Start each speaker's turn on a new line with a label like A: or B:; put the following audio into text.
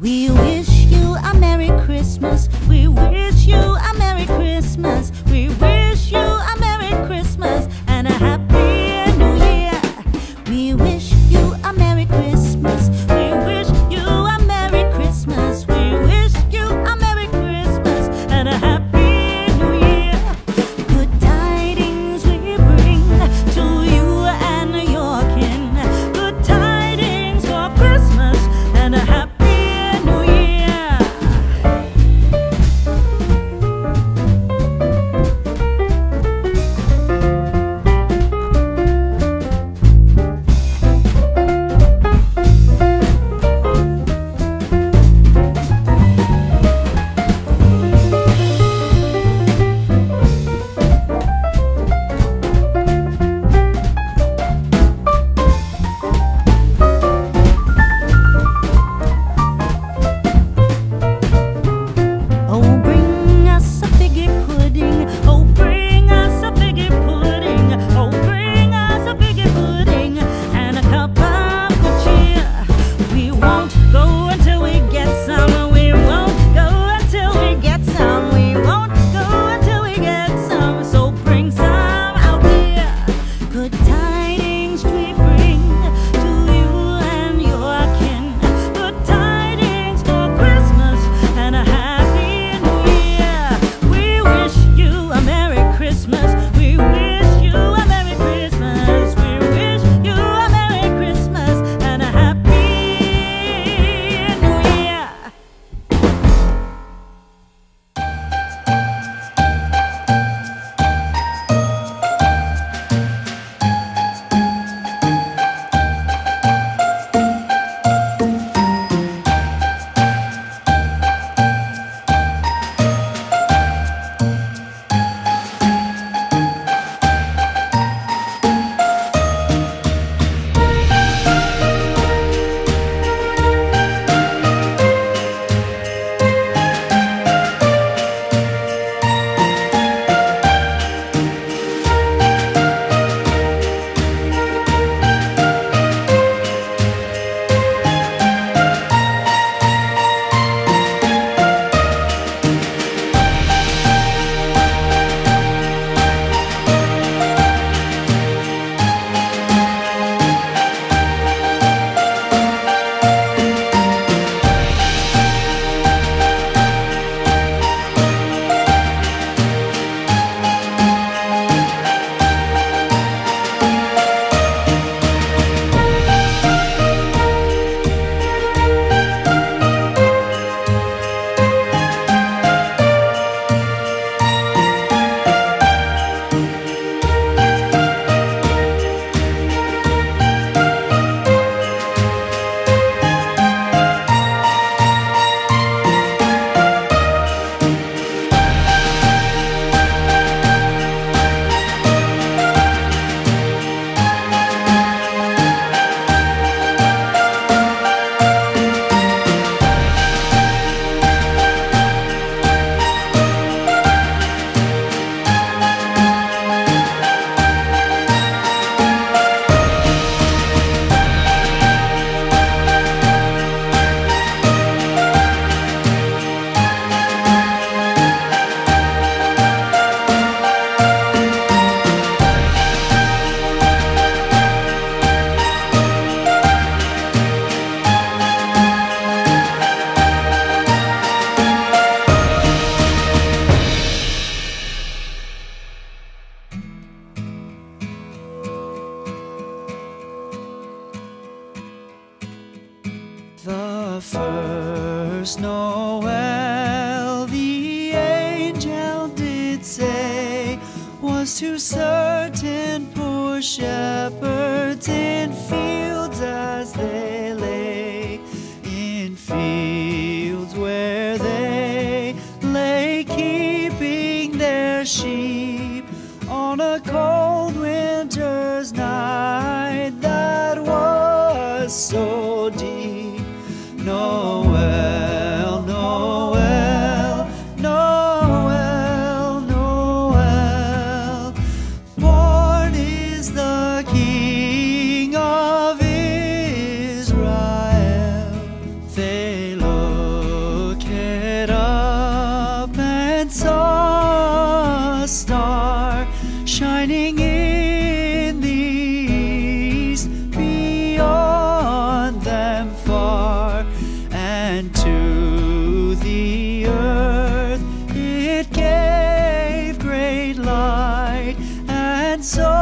A: We will.
B: the first Noel, the angel did say, was to certain poor shepherds in fields as they lay in fields. so